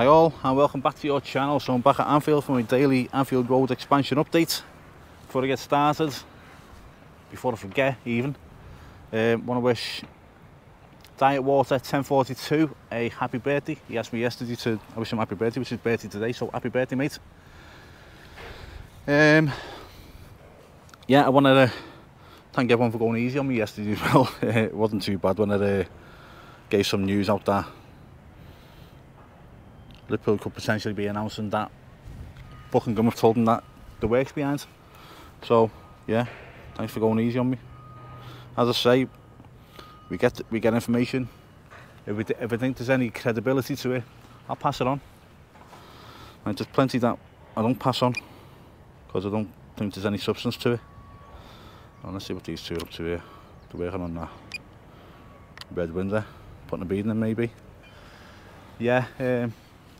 Hi all and welcome back to your channel. So I'm back at Anfield for my daily Anfield Road expansion update. Before I get started, before I forget even, um, want to wish Diet Water 1042 a happy birthday. He asked me yesterday to I wish him happy birthday, which is birthday today, so happy birthday mate. Um, yeah, I wanted to thank everyone for going easy on me yesterday as well. it wasn't too bad when I uh, gave some news out there Liverpool could potentially be announcing that Buckingham have told them that the work's behind. So, yeah, thanks for going easy on me. As I say, we get we get information. If, we, if I think there's any credibility to it, I'll pass it on. And there's plenty that I don't pass on because I don't think there's any substance to it. And let's see what these two are up to here. They're working on that. Red Windsor, putting a bead in them maybe. Yeah, um,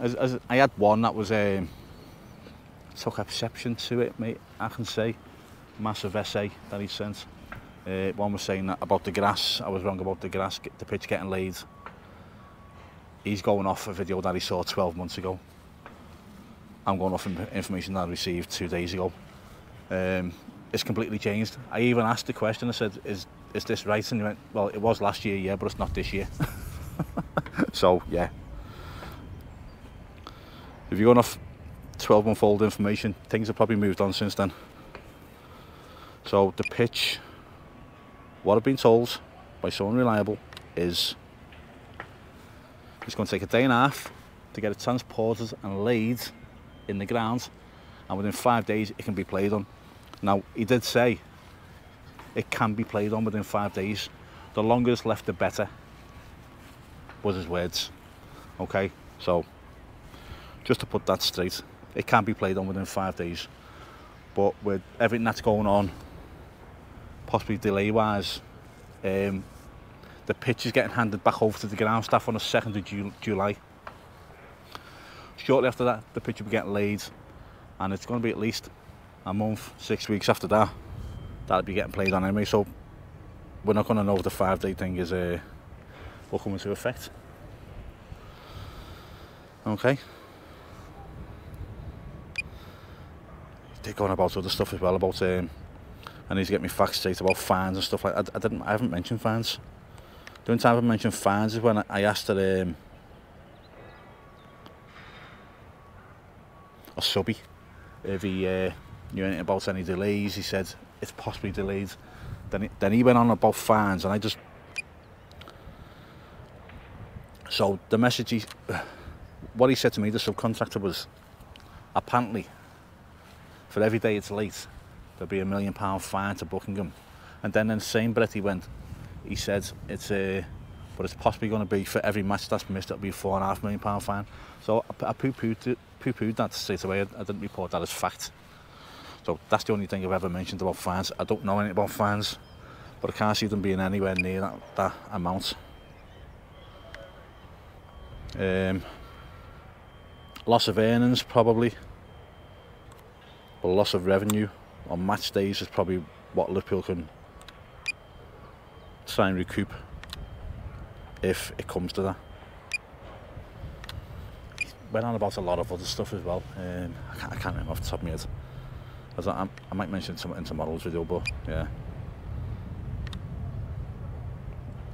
as, as I had one that was um, took exception to it, mate. I can say massive essay that he sent. Uh, one was saying that about the grass. I was wrong about the grass. The pitch getting laid. He's going off a video that he saw 12 months ago. I'm going off information that I received two days ago. Um, it's completely changed. I even asked the question. I said, "Is is this right?" And he went, "Well, it was last year, yeah, but it's not this year." so yeah, if you're going off 12 month old information, things have probably moved on since then. So the pitch, what I've been told by someone reliable is it's going to take a day and a half to get it transported and laid in the ground and within five days it can be played on. Now he did say it can be played on within five days. The longer it's left the better was his words. Okay, so just to put that straight. It can be played on within five days. But with everything that's going on possibly delay wise um, the pitch is getting handed back over to the ground staff on the 2nd of Ju July. Shortly after that the pitch will be getting laid and it's going to be at least a month six weeks after that that'll be getting played on anyway. So we're not going to know if the five day thing is uh, will come into effect. Okay they're going about other stuff as well about um, I need to get me facts straight about fans and stuff like that. I, I didn't I haven't mentioned fans. The only time I mentioned fans is when I, I asked her um, a subby if he uh, knew anything about any delays. He said it's possibly delayed. Then he, then he went on about fans and I just so the message he what he said to me the subcontractor was apparently for every day it's late, there'll be a million pound fine to Buckingham. And then in the same breath he went, he said it's a, uh, but it's possibly going to be for every match that's missed, it'll be a four and a half million pound fine. So I, I poo-pooed, poo-pooed that straight away. I, I didn't report that as fact. So that's the only thing I've ever mentioned about fines. I don't know anything about fines, but I can't see them being anywhere near that, that amount. Um, loss of earnings probably a loss of revenue on match days is probably what Liverpool can try and recoup if it comes to that. Went on about a lot of other stuff as well. Um, I, can't, I can't remember off the top of my head. As I, I might mention some in tomorrow's video, but yeah.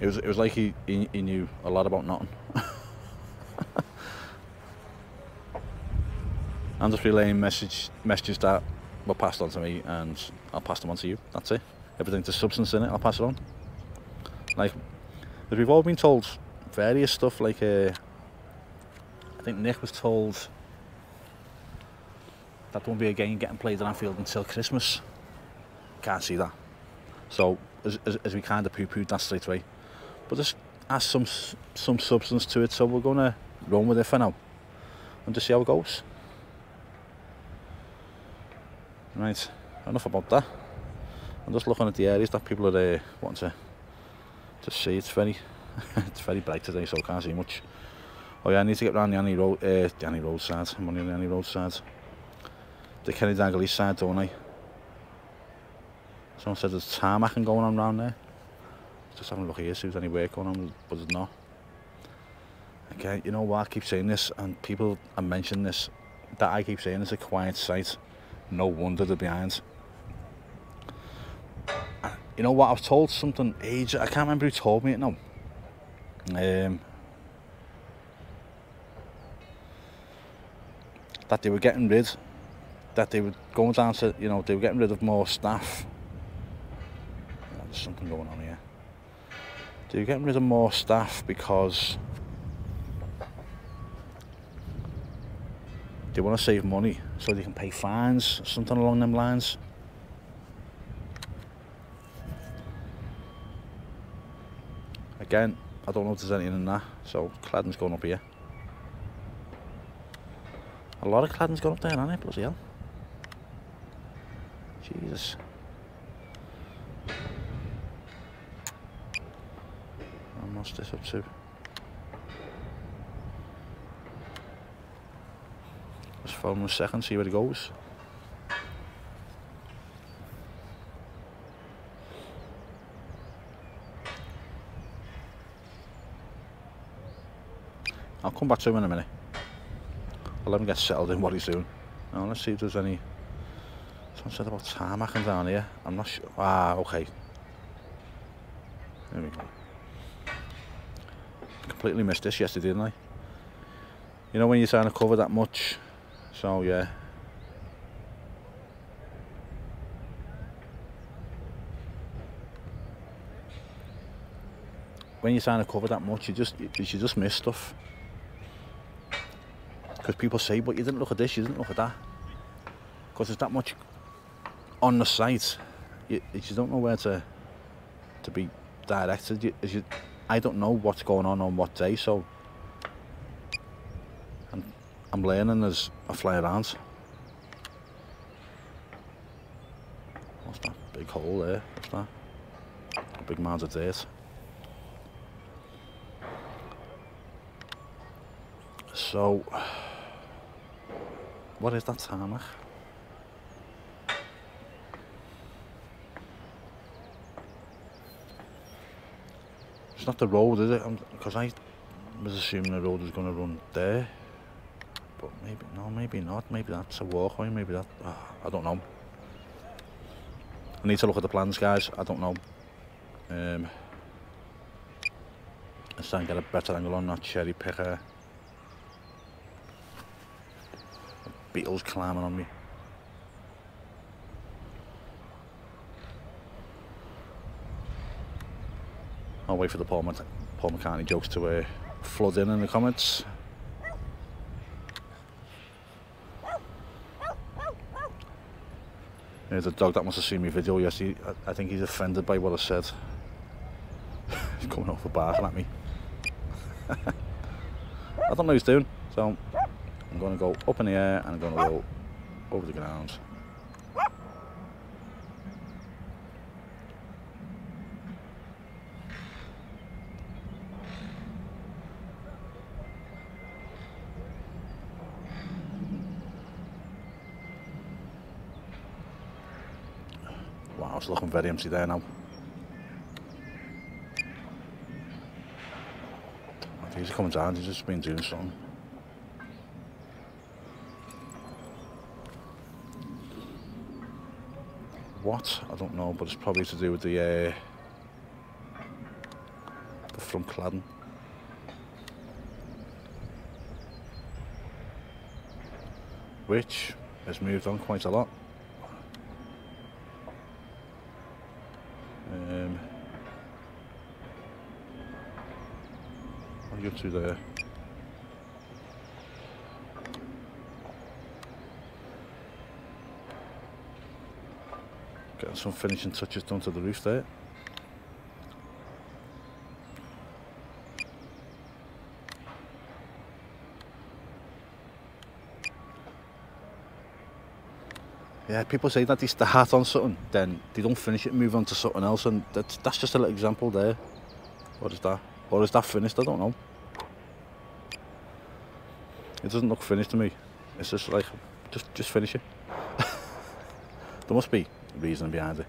It was it was like he, he, he knew a lot about nothing. I'm just relaying message messages that were passed on to me and I'll pass them on to you. That's it. Everything to substance in it, I'll pass it on. Like, we've all been told various stuff, like, uh, I think Nick was told that won't be a game getting played at Anfield until Christmas. Can't see that. So, as, as, as we kind of poo-pooed that straight away. But just add some, some substance to it, so we're going to run with it for now and just see how it goes. Right, enough about that. I'm just looking at the areas that people are uh, wanting to to see. It's very it's very bright today, so I can't see much. Oh yeah, I need to get round the Annie Road, uh, the Annie Road side. I'm on the Annie Road side. The Kenny Dalglish side, don't I? Someone said there's tarmacking going on around there. Just having a look here, see if there's any work going on, but there's not. Okay, you know what? I keep saying this, and people are mentioning this. That I keep saying is a quiet site. No wonder they're behind. You know what? I was told something age. I can't remember who told me it now. Um, that they were getting rid, that they were going down to, you know, they were getting rid of more staff. There's something going on here. They were getting rid of more staff because they want to save money so they can pay fines, or something along them lines. Again, I don't know if there's anything in that, so cladding's going up here. A lot of cladding's gone up there, hasn't it? Bloody hell. Jesus. And what's this up to? for him a second, see where it goes. I'll come back to him in a minute. I'll let him get settled in what he's doing. Now let's see if there's any... Someone said about tarmac and down here. I'm not sure. Ah, okay. There we go. Completely missed this yesterday, didn't I? You know when you're trying to cover that much So, yeah. When you're trying to cover that much, you just you, you just miss stuff because people say, but you didn't look at this, you didn't look at that. Because there's that much on the site, you, you don't know where to to be directed. You, you, I don't know what's going on on what day, so I'm learning as I fly around. What's that big hole there? What's that? A big mound of dirt. So what is that tarmac? It's not the road, is it? Because I was assuming the road was going to run there. Maybe, no, maybe not. Maybe that's a walkway, maybe that, uh, I don't know. I need to look at the plans, guys. I don't know. Um, let's try and get a better angle on that cherry picker. beetles climbing on me. I'll wait for the Paul, Paul McCartney jokes to uh, flood in in the comments. There's a dog that must have seen my video yesterday. I, I think he's offended by what I said. he's coming off a barking at me. I don't know what he's doing, so I'm going to go up in the air and I'm going to go over the ground. It's looking very empty there now. He's coming down, he's just been doing something. what, I don't know, but it's probably to do with the, uh, the front cladding. Which has moved on quite a lot. Um, up to there? Getting some finishing touches done to the roof there. Yeah, people say that they start on something, then they don't finish it move on to something else, and that's, that's just a little example there. What is that? Or is that finished? I don't know. It doesn't look finished to me. It's just like, just just finish it. there must be reason behind it.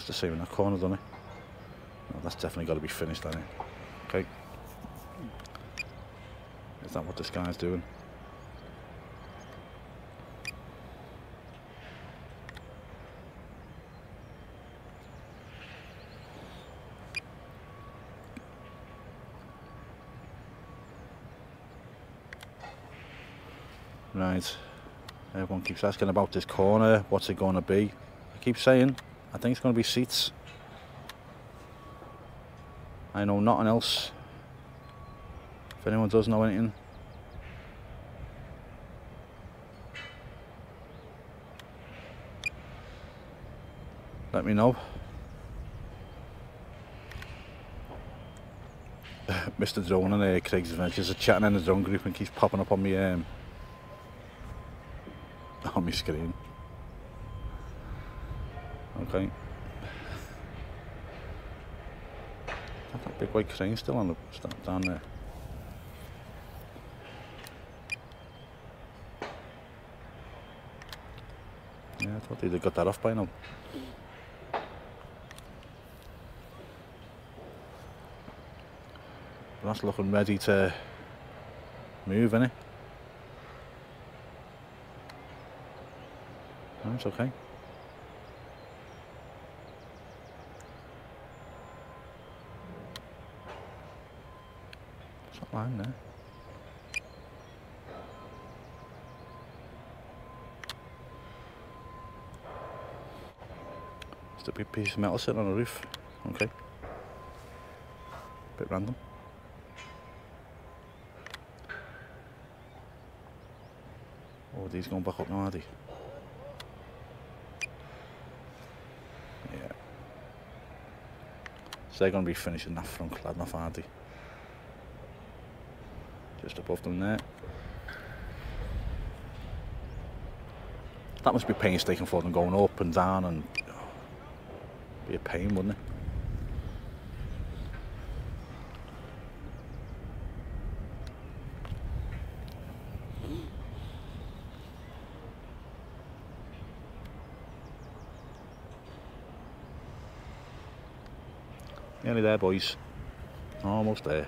looks the same in that corner, doesn't it? No, that's definitely got to be finished, hasn't it? Okay. Is that what this guy's doing? Right. Everyone keeps asking about this corner. What's it going to be? I keep saying, I think it's going to be seats. I know nothing else. If anyone does know anything. Let me know. Mr. Drone and uh, Craig's Adventures are chatting in the drone group and keeps popping up on me um, my screen. Okay. That big white crane still on the down there. Yeah, I thought they'd have got that off by now. That's looking ready to move, isn't it? Okay. It's not lying there. Just a big piece of metal sitting on the roof. Okay. Bit random. Oh, these going back up now, are they? they're going to be finishing that front Cladnoff, aren't they? Just above them there. That must be painstaking for them going up and down and... Be a pain, wouldn't it? Nearly there, boys. Almost there.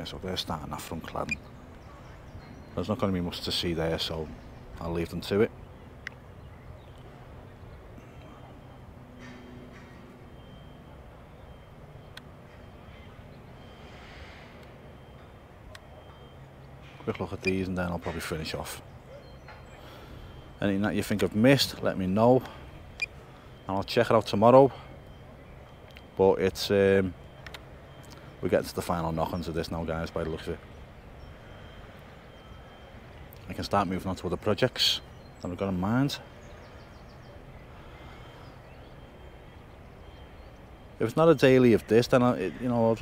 Yeah, so they're starting off front cladding. There's not going to be much to see there, so I'll leave them to it. Quick look at these and then I'll probably finish off. Anything that you think I've missed, let me know. And I'll check it out tomorrow. But it's um, we're getting to the final knock-ons of this now, guys, by the looks of it. I can start moving on to other projects that I've got in mind. If it's not a daily of this, then I, it, you know,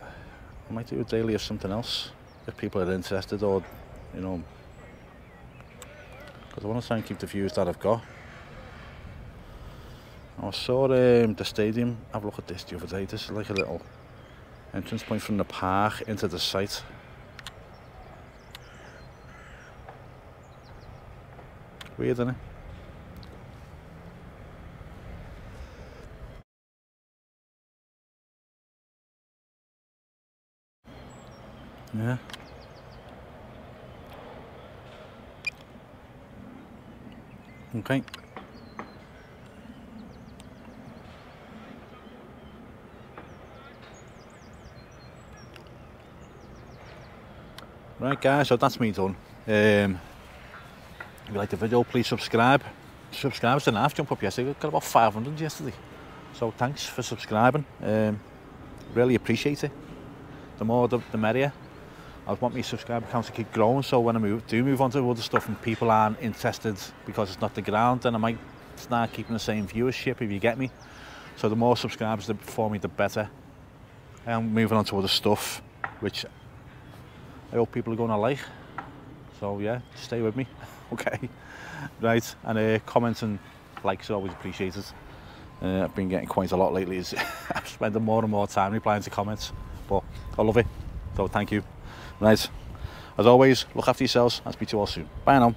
I might do a daily of something else if people are interested, or you know, because I want to try and keep the views that I've got. I saw um, the stadium. Have a look at this the other day. This is like a little entrance point from the park into the site. Weird, isn't it? Yeah. Okay. Right guys, so that's me done. Um, if you like the video, please subscribe. Subscribers have jump up yesterday, got about 500 yesterday. So thanks for subscribing. Um, really appreciate it. The more the, the merrier. I want my subscriber count to keep growing so when I move, do move on to other stuff and people aren't interested because it's not the ground then I might start keeping the same viewership if you get me so the more subscribers for me the better I'm moving on to other stuff which I hope people are going to like. So yeah stay with me. Okay. Right and uh, comments and likes are always appreciated. Uh, I've been getting quite a lot lately I'm spending more and more time replying to comments but I love it. So thank you. Right, as always, look after yourselves. I'll speak to you all soon. Bye now.